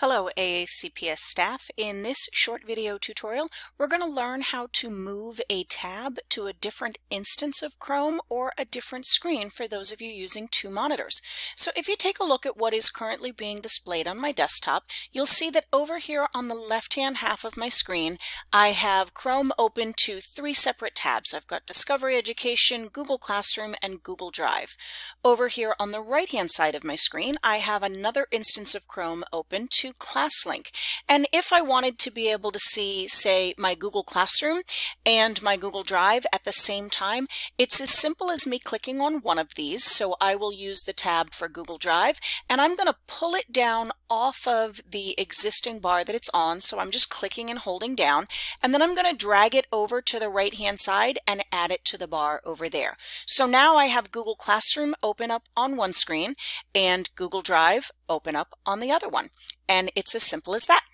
Hello AACPS staff. In this short video tutorial, we're going to learn how to move a tab to a different instance of Chrome or a different screen for those of you using two monitors. So if you take a look at what is currently being displayed on my desktop, you'll see that over here on the left-hand half of my screen, I have Chrome open to three separate tabs. I've got Discovery Education, Google Classroom, and Google Drive. Over here on the right-hand side of my screen, I have another instance of Chrome open to to ClassLink. And if I wanted to be able to see, say, my Google Classroom and my Google Drive at the same time, it's as simple as me clicking on one of these. So I will use the tab for Google Drive and I'm going to pull it down off of the existing bar that it's on. So I'm just clicking and holding down and then I'm going to drag it over to the right hand side and add it to the bar over there. So now I have Google Classroom open up on one screen and Google Drive open up on the other one. And it's as simple as that.